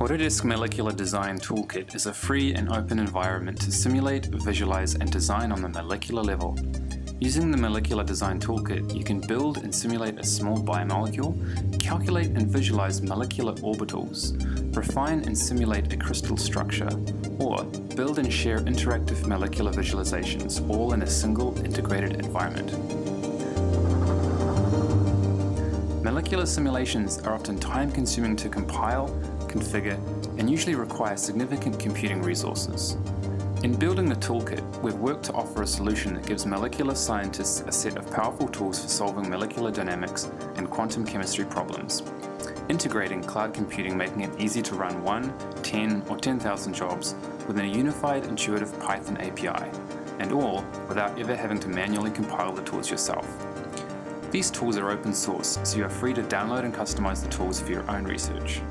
Autodesk Molecular Design Toolkit is a free and open environment to simulate, visualize, and design on the molecular level. Using the Molecular Design Toolkit, you can build and simulate a small biomolecule, calculate and visualize molecular orbitals, refine and simulate a crystal structure, or build and share interactive molecular visualizations all in a single integrated environment. Molecular simulations are often time consuming to compile, configure, and usually require significant computing resources. In building the toolkit, we've worked to offer a solution that gives molecular scientists a set of powerful tools for solving molecular dynamics and quantum chemistry problems. Integrating cloud computing making it easy to run 1, 10, or 10,000 jobs within a unified, intuitive Python API, and all without ever having to manually compile the tools yourself. These tools are open source, so you are free to download and customize the tools for your own research.